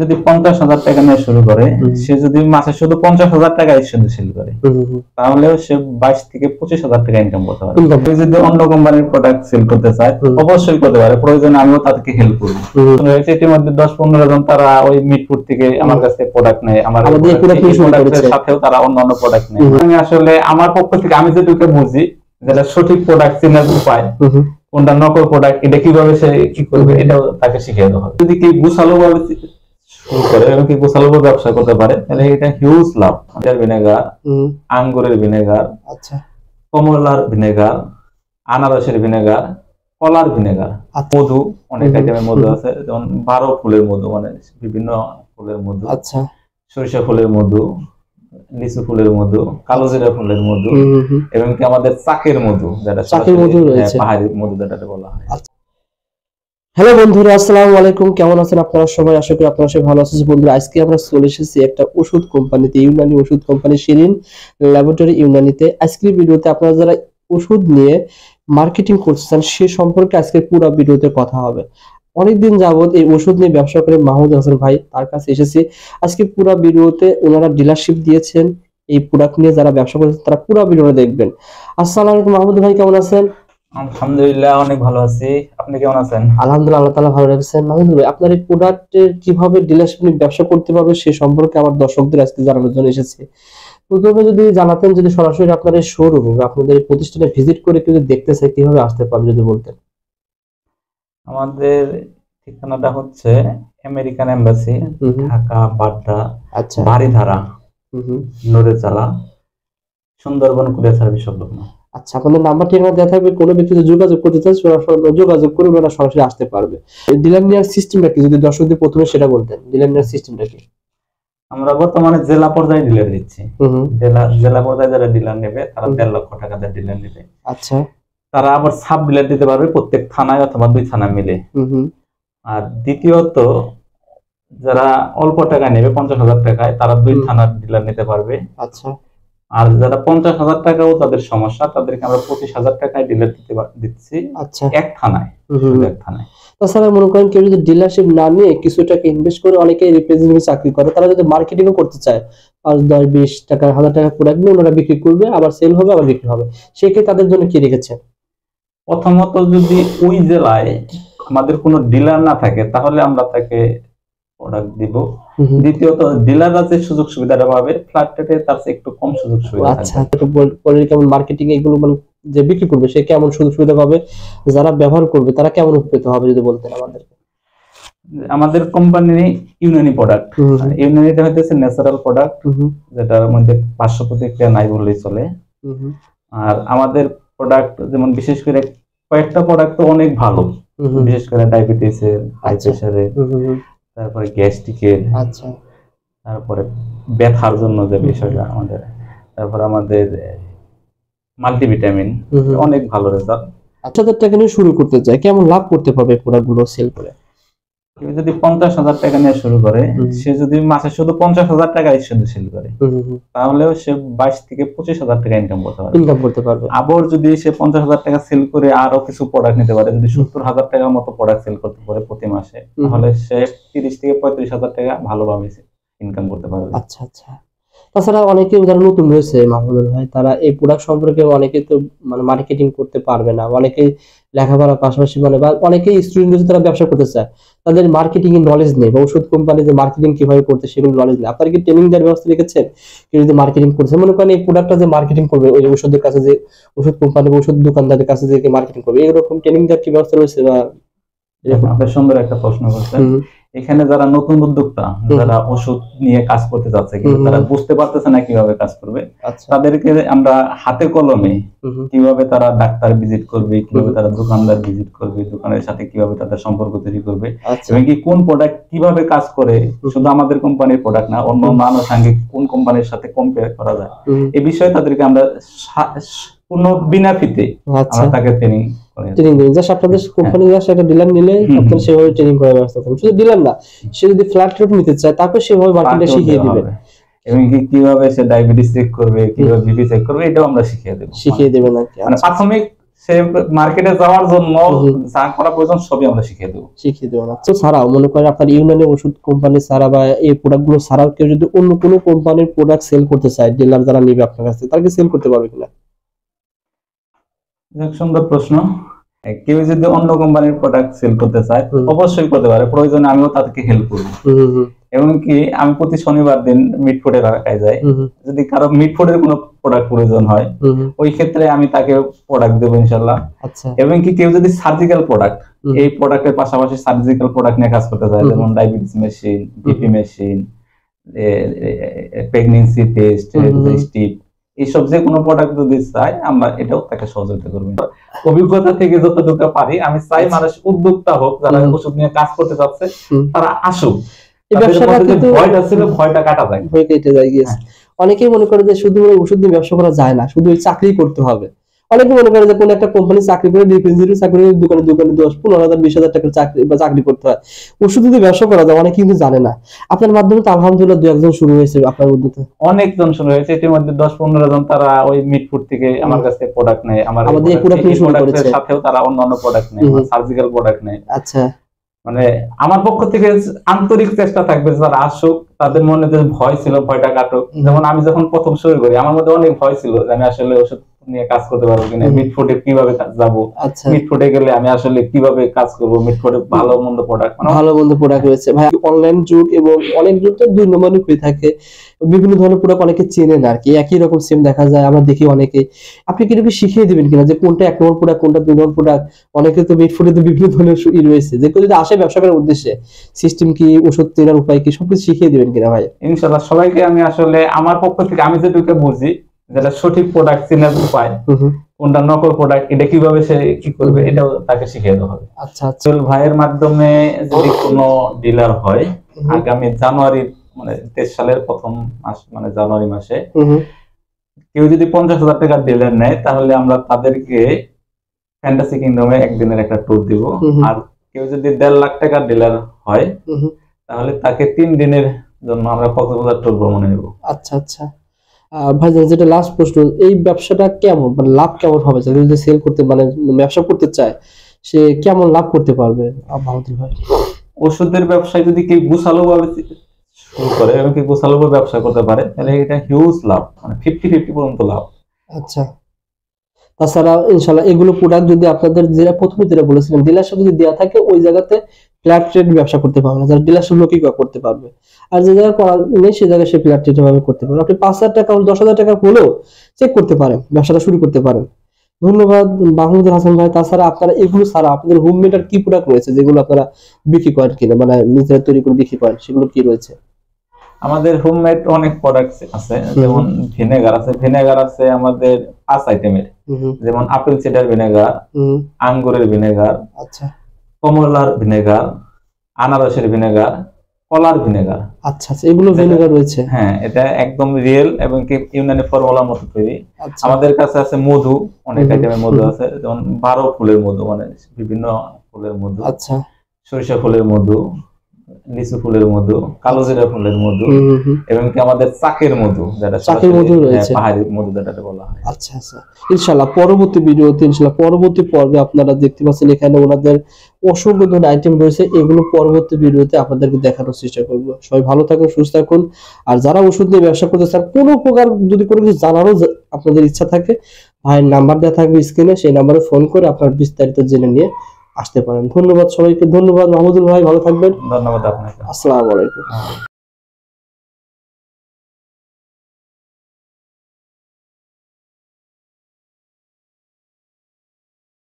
যদি পঞ্চাশ হাজার টাকা নিয়ে শুরু করে সে যদি মাসে শুধু পঞ্চাশ হাজার টাকা শুধু সেল করে তাহলেও সে বাইশ থেকে পঁচিশ হাজার টাকা ইনকাম করতে পারে। যদি অন্য কোম্পানির প্রোডাক্ট সেল করতে চায় অবশ্যই করতে পারে। প্রয়োজনে আমিও তাদেরকে হেল্প করব হুম। এটির মধ্যে দশ পনেরো জন তারা ওই মিটপুর থেকে আমার কাছে প্রোডাক্ট নেয় আমার। সাথেও তারা অন্য অন্য প্রোডাক্ট নেয়। আমি আসলে আমার পক্ষ থেকে আমি যেটুকু বুঝি যেটা সঠিক প্রোডাক্ট চেনার উপায় কোনটা নকল প্রোডাক্ট এটা কীভাবে সে কি করবে এটাও তাকে শিখিয়ে দেওয়া হবে। যদি কি গুছালো ভাবে শুরু করে এবং কি গুছালো ব্যবসা করতে পারে? তাহলে এটা হিউজ লাভ। এটার ভিনেগার আঙ্গুরের ভিনেগার আচ্ছা। কমলার ভিনেগার আনারসের ভিনেগার কলার ভিনেগার। আচ্ছা। মধু অনেক আইটেমের মধু আছে যেমন বারো ফুলের মধু মানে বিভিন্ন ফুলের মধু। আচ্ছা। সরিষা ফুলের মধু লিচু ফুলের মধু কালো জিরা ফুলের মধু এবং কি আমাদের চাকের মধু যেটা চাকের মধু। হ্যাঁ, পাহাড়ি মধু যেটা বলা হয়। হ্যালো বন্ধুরা, আসসালামু আলাইকুম। কেমন আছেন আপনারা সবাই? আশা করি আপনারা সবাই ভালো আছেন। বন্ধুরা, আজকে আমরা চলে এসেছি একটা ওষুধ কোম্পানিতে, ইউনানি ওষুধ কোম্পানি শিরিন ল্যাবরেটরি ইউনানিতে। আজকের ভিডিওতে আপনারা যারা ওষুধ নিয়ে মার্কেটিং করতেছেন, সে সম্পর্কে আজকে পুরো ভিডিওতে কথা হবে। অনেকদিন যাবত এই ওষুধ নিয়ে ব্যবসা করে মাহমুদ হাসান ভাই তার কাছে এসেছি। আজকে পুরো ভিডিওতে ওনারা ডিলারশিপ দিয়েছেন, এই প্রোডাক্ট নিয়ে যারা ব্যবসা করছেন তারা পুরো ভিডিওটা দেখবেন। আসসালামু আলাইকুম মাহমুদ ভাই, কেমন আছেন? আলহামদুলিল্লাহ অনেক ভালো আছি। আপনি কেমন আছেন? আলহামদুলিল্লাহ আল্লাহ ভালো রাখছেন। আপনার এই প্রোডাক্টের কীভাবে ডিলারশিপ ব্যবসা করতে পারবে সে সম্পর্কে আমার দর্শকদের আজকে জানানোর জন্য এসেছে। প্রথমে যদি জানাতেন যদি সরাসরি আপনার এই শোরুম আপনাদের প্রতিষ্ঠানে ভিজিট করে কেউ যদি দেখতে চায় কীভাবে আসতে পারবে যদি বলতেন? আমাদের ঠিকানাটা হচ্ছে আমেরিকান এম্বাসি ঢাকা বাড্ডা আচ্ছা। বাড়িধারা নড়েচালা সুন্দরবন কুরিয়ার সার্ভিস সংলগ্ন আচ্ছা আপনাদের নাম্বার ঠিকানা দেওয়া থাকবে কোনো ব্যক্তি যদি যোগাযোগ করতে সরাসরি যোগাযোগ করে ওনারা সরাসরি আসতে পারবে। ডিলার নেওয়ার সিস্টেমটা কি? যদি দর্শকদের প্রথমে সেটা বলতেন ডিলার নেওয়ার সিস্টেমটা কি? আমরা বর্তমানে জেলা পর্যায়ে ডিলার দিচ্ছি জেলা জেলা পর্যায়ে যারা ডিলার নেবে তারা দেড় লক্ষ টাকা দিয়ে ডিলার নেবে। আচ্ছা। তারা আবার সাব ডিলার দিতে পারবে প্রত্যেক থানায় অথবা দুই থানা মিলে। হুম হুম। আর দ্বিতীয়ত যারা অল্প টাকা নেবে পঞ্চাশ হাজার টাকায় তারা দুই থানার ডিলার নিতে পারবে। আচ্ছা। আর যারা পঞ্চাশ হাজার টাকাও তাদের সমস্যা তাদেরকে আমরা পঁচিশ হাজার টাকায় ডিলার দিতে দিচ্ছি আচ্ছা। এক থানায় এক থানায়। তাছাড়া মনে করেন কেউ যদি ডিলারশিপ না নিয়ে কিছু টাকা ইনভেস্ট করে অনেকে রিপ্রেজেন্টেটিভ চাকরি করে তারা যদি মার্কেটিং করতে চায় পাঁচ দশ বিশ টাকা হাজার টাকা প্রোডাক্ট নিয়ে ওনারা বিক্রি করবে আবার সেল হবে আবার বিক্রি হবে। সেক্ষেত্রে তাদের জন্য কি রেখেছেন? প্রথমত যদি ওই জেলায় আমাদের কোনো ডিলার না থাকে তাহলে আমরা তাকে প্রোডাক্ট দিব। দ্বিতীয়ত ডিলাররা যে সুযোগ সুবিধাটা পাবে। ফ্ল্যাট রেটে তার চেয়ে একটু কম সুযোগ সুবিধা আচ্ছা কেমন মার্কেটিং এগুলো মানে যে বিক্রি করবে সে কেমন সুযোগ সুবিধা পাবে? যারা ব্যবহার করবে তারা কেমন উপকৃত হবে যদি বলতেন আমাদের আমাদের কোম্পানির ইউনানি প্রোডাক্ট ইউনানিটা হইতেছে ন্যাচারাল প্রোডাক্ট যেটার মধ্যে পার্শ্ব প্রতিক্রিয়া নাই বললেই চলে। আর আমাদের প্রোডাক্ট যেমন বিশেষ করে কয়েকটা প্রোডাক্ট তো অনেক ভালো। বিশেষ করে ডায়াবেটিসের হাই আচ্ছা। তারপরে গ্যাস্ট্রিকের আচ্ছা। তারপরে ব্যথার জন্য যে বিষয়টা আমাদের তারপর আমাদের মাল্টিভিটামিন। অনেক ভালো রেজাল্ট আচ্ছা তো টাকা নিয়ে শুরু করতে চাই। কেমন লাভ করতে পারবে প্রোডাক্টগুলো সেল করে? কেউ যদি পঞ্চাশ হাজার টাকা নিয়ে শুরু করে সে যদি মাসে শুধু পঞ্চাশ হাজার টাকা শুধু সেল করে। তাহলেও সে বাইশ থেকে পঁচিশ হাজার টাকা ইনকাম করতে পারবে। ইনকাম করতে পারবে। আবার যদি সে পঞ্চাশ হাজার টাকা সেল করে আরও কিছু প্রোডাক্ট নিতে পারে যদি সত্তর হাজার টাকার মতো প্রোডাক্ট সেল করতে পারে প্রতি মাসে তাহলে সে তিরিশ থেকে পঁয়ত্রিশ হাজার টাকা ভালোভাবে ইনকাম করতে পারবে। আচ্ছা আচ্ছা। তাছাড়া অনেকে যারা নতুন রয়েছে মাহমুদুল ভাই তারা এই প্রোডাক্ট সম্পর্কে অনেকে তো মানে মার্কেটিং করতে পারবে না। অনেকেই লেখাপড়ার পাশাপাশি মানে বা অনেকে স্টুডেন্ট রয়েছে তারা ব্যবসা করতে চায়। তাদের মার্কেটিং এর নলেজ নেই বা ওষুধ কোম্পানি যে মার্কেটিং কীভাবে করতে সেগুলো নলেজ নেই। আপনারা কি ট্রেনিং দেওয়ার ব্যবস্থা রেখেছেন? কেউ যদি মার্কেটিং করছে মনে করেন এই প্রোডাক্টটা যে মার্কেটিং করবে ওই ওষুধের কাছে যে ওষুধ কোম্পানি বা ওষুধ দোকানদারের কাছে যে মার্কেটিং করবে এরকম ট্রেনিং দেওয়ার কি ব্যবস্থা রয়েছে বা এরকম সুন্দর একটা প্রশ্ন করছেন। এখানে যারা নতুন উদ্যোক্তা যারা ওষুধ নিয়ে কাজ করতে যাচ্ছে কিন্তু তারা বুঝতে পারতেছে না কীভাবে কাজ করবে আচ্ছা। তাদেরকে আমরা হাতে কলমে কীভাবে তারা ডাক্তার ভিজিট করবে কীভাবে তারা দোকানদার ভিজিট করবে দোকানের সাথে কীভাবে তাদের সম্পর্ক তৈরি করবে আচ্ছা। এবং কি কোন প্রোডাক্ট কীভাবে কাজ করে শুধু আমাদের কোম্পানির প্রোডাক্ট না অন্য আনুষঙ্গিক কোন কোম্পানির সাথে কম্পেয়ার করা যায় এই বিষয়ে তাদেরকে আমরা বিনা ফিতে। আচ্ছা। আমরা তাকে ট্রেনিং ট্রেনিং জাস্ট আপনাদের কোম্পানি জাস্ট একটা ডিলার নিলে। আপনারা সেভাবে ট্রেনিং করার ব্যবস্থা করুন। শুধু ডিলার না সে যদি ফ্ল্যাট রেট নিতে চায় তারপর সেভাবে মার্কেটে শিখিয়ে দিবেন। এবং কীভাবে সে ডায়াবেটিস চেক করবে কীভাবে বিপি চেক করবে এটাও আমরা শিখিয়ে দেবো। শিখিয়ে দেবেন মানে। প্রাথমিক সে মার্কেটে যাওয়ার জন্য। যা করা প্রয়োজন সবই আমরা শিখিয়ে দেবো। শিখিয়ে দেবো না তো ছাড়াও মনে করেন আপনার ইউনানি ওষুধ কোম্পানি ছাড়া বা এই প্রোডাক্টগুলো ছাড়াও কেউ যদি অন্য কোনো কোম্পানির প্রোডাক্ট সেল করতে চায় ডিলার যারা নিবে আপনার কাছে তাদেরকে সেল করতে পারবে কিনা? সুন্দর প্রশ্ন। কেউ যদি অন্য কোম্পানির প্রোডাক্ট সেল করতে চায় অবশ্যই করতে পারে। প্রয়োজনে আমিও তাদেরকে হেল্প করব। হুম হুম, আমি প্রতি শনিবার দিন মিটফুডের এলাকায় যাই। যদি কারও মিটফুডের কোনো প্রোডাক্ট প্রয়োজন হয় ওই ক্ষেত্রে আমি তাকে প্রোডাক্ট দেবো ইনশাল্লাহ। আচ্ছা। এবং কি কেউ যদি সার্জিক্যাল প্রোডাক্ট। এই প্রোডাক্টের পাশাপাশি সার্জিক্যাল প্রোডাক্ট নিয়ে কাজ করতে চায় যেমন diabetes machine BP machine pregnancy test strip এইসব যে কোনো প্রোডাক্ট যদি চাই আমরা এটাও তাকে সহযোগিতা করব। অভিজ্ঞতা থেকে যতটুকু পারি আমি চাই আচ্ছা। মানুষ উদ্যোক্তা হোক যারা ওষুধ নিয়ে কাজ করতে চাচ্ছে তারা আসুক। ভয়টা ছিল ভয়টা কাটা যায়। হয়ে কেটে যায়। অনেকেই মনে করে যে শুধু ওষুধ নিয়ে ব্যবসা করা যায় না শুধু ওই চাকরি করতে হবে। অনেকে মনে করে যে কোনো একটা কোম্পানি চাকরি করে রিপ্রেজেন্টেটিভ চাকরি করে দোকানে দোকানে দশ পনেরো হাজার বিশ হাজার টাকার চাকরি বা চাকরি করতে হয়। ওষুধ যদি ব্যবসা করা যায় অনেকে কিন্তু জানে না। আপনার মাধ্যমে তো আলহামদুলিল্লাহ দু একজন শুরু হয়েছে আপনার উদ্যোগে। অনেকজন শুরু হয়েছে। ইতিমধ্যে দশ পনেরো জন তারা ওই মিটফুড থেকে আমার কাছ প্রোডাক্ট নেয়। আমার আমাদের product নিয়ে শুরু করেছে। সাথেও তারা অন্যান্য প্রোডাক্ট নেয়। সার্জিক্যাল প্রোডাক্ট নেয়। আচ্ছা। মানে আমার পক্ষ থেকে আন্তরিক চেষ্টা থাকবে যারা আসুক তাদের মনে যে ভয় ছিল ভয়টা কাটুক। যেমন আমি যখন প্রথম শুরু করি আমার মধ্যে অনেক ভয় ছিল যে আমি আসলে ওষুধ নিয়ে কাজ করতে পারব কিনা হুম। মিটফুডে কীভাবে যাব? আচ্ছা। মিটফুডে গেলে আমি আসলে কীভাবে কাজ করব? মিটফুডে ভালো মন্দ প্রোডাক্ট মানে ভালো মন্দ প্রোডাক্ট রয়েছে। ভাই অনলাইন যুগ এবং অনেক যুগ তো দুই নম্বরই হয়ে থাকে। বিভিন্ন ধরনের প্রোডাক্ট অনেকে চেনে না আর কি। একই রকম সেম দেখা যায় আমরা দেখি অনেকে। আপনি কি শিখিয়ে দিবেন কিনা যে কোনটা এক নম্বর প্রোডাক্ট কোনটা দুই নম্বর প্রোডাক্ট অনেকে তো মিটফুডে তো বিভিন্ন ধরনের ই রয়েছে। যে যদি আসে ব্যবসা করার উদ্দেশ্যে সিস্টেম কি ওষুধ চেনার উপায় কি সবকিছু শিখিয়ে দিবেন কিনা ভাই? ইনশাল্লাহ সবাইকে আমি আসলে আমার পক্ষ থেকে আমি যেটুকু বুঝি যেটা সঠিক প্রোডাক্ট চেনার উপায়। কোনটা নকল প্রোডাক্ট এটা কীভাবে সে কি করবে এটাও তাকে শিখিয়ে দেওয়া হবে আচ্ছা আচ্ছা চল ভাইয়ের মাধ্যমে যদি কোনো ডিলার হয় আগামী জানুয়ারি মানে তেইশ সালের প্রথম মাস মানে জানুয়ারি মাসে। কেউ যদি পঞ্চাশ হাজার টাকার ডিলার নেয় তাহলে আমরা তাদেরকে ফ্যান্টাসি কিংডমে একদিনের একটা ট্যুর দিব। আর কেউ যদি দেড় লাখ টাকার ডিলার হয়। তাহলে তাকে তিন দিনের জন্য আমরা কক্সবাজার ট্যুর ভ্রমণে নেব আচ্ছা আচ্ছা ভাইজান যেটা লাস্ট প্রশ্ন এই ব্যবসাটা কেমন? মানে লাভ কেমন হবে? যদি যদি সেল করতে মানে ব্যবসা করতে চায় সে কেমন লাভ করতে পারবে? মাহমুদুল ভাই। ওষুধের ব্যবসায় যদি কেউ গুছালো ভাবে শুরু করে এবং কেউ গুছালো ভাবে ব্যবসা করতে পারে তাহলে এটা হিউজ লাভ মানে ফিফটি ফিফটি পর্যন্ত লাভ। আচ্ছা। তাছাড়া ইনশাল্লাহ এগুলো প্রোডাক্ট যদি আপনাদের যেটা প্রথমে যেটা বলেছিলেন ডিলারশিপ যদি দেওয়া থাকে ওই জায়গাতে ফ্ল্যাট ট্রেড ব্যবসা করতে পারবে না। যারা ডিলারশিপ লোকই করতে পারবে। আর যে জায়গায় করা নেই সে জায়গায় সে ফ্ল্যাট ট্রেড ভাবে করতে পারবে। আপনি পাঁচ হাজার টাকা দশ হাজার টাকা হলেও চেক করতে পারেন ব্যবসাটা শুরু করতে পারেন। ধন্যবাদ মাহমুদুল হাসান ভাই। তাছাড়া আপনারা এগুলো ছাড়া আপনাদের হোমমেড আর কি প্রোডাক্ট রয়েছে যেগুলো আপনারা বিক্রি করেন কিনা মানে নিজেরা তৈরি করে বিক্রি করেন সেগুলো কি রয়েছে? আমাদের হোমমেড অনেক প্রোডাক্ট আছে যেমন ভিনেগার আছে। ভিনেগার আছে আমাদের পাঁচ আইটেমের হুম হুম, যেমন আপেল সিডার ভিনেগার আঙ্গুরের ভিনেগার আচ্ছা। কমলার ভিনেগার আনারসের ভিনেগার কলার ভিনেগার। আচ্ছা আচ্ছা এগুলো ভিনেগার রয়েছে? হ্যাঁ এটা একদম রিয়েল এবং কি ইউনানি ফর্মুলার মতো তৈরি। আচ্ছা। আমাদের কাছে আছে মধু অনেক আইটেমের মধু আছে যেমন বারো ফুলের মধু মানে বিভিন্ন ফুলের মধু। আচ্ছা। সরিষা ফুলের মধু লিচু ফুলের মধু কালো জিরা ফুলের মধু এবং কি আমাদের চাকের মধু যেটা চাকের মধু হ্যাঁ, রয়েছে। পাহাড়ি মধু যেটা বলা হয়। আচ্ছা আচ্ছা। ইনশাল্লাহ পরবর্তী ভিডিওতে ইনশাল্লাহ পরবর্তী পর্বে আপনারা দেখতে পাচ্ছেন এখানে ওনাদের অসংখ্য ধরনের আইটেম রয়েছে। এগুলো পরবর্তী ভিডিওতে আপনাদেরকে দেখানোর চেষ্টা করব। সবাই ভালো থাকুন সুস্থ থাকুন। আর যারা ওষুধ নিয়ে ব্যবসা করতে চান কোনো প্রকার যদি কোনো কিছু জানারও আপনাদের ইচ্ছা থাকে ভাইয়ের নাম্বার দেওয়া থাকবে স্ক্রিনে সেই নাম্বারে ফোন করে আপনার বিস্তারিত জেনে নিয়ে আসতে পারেন। ধন্যবাদ সবাইকে। ধন্যবাদ মাহমুদুল ভাই ভালো থাকবেন। ধন্যবাদ আপনাকে। আসসালামু আলাইকুম।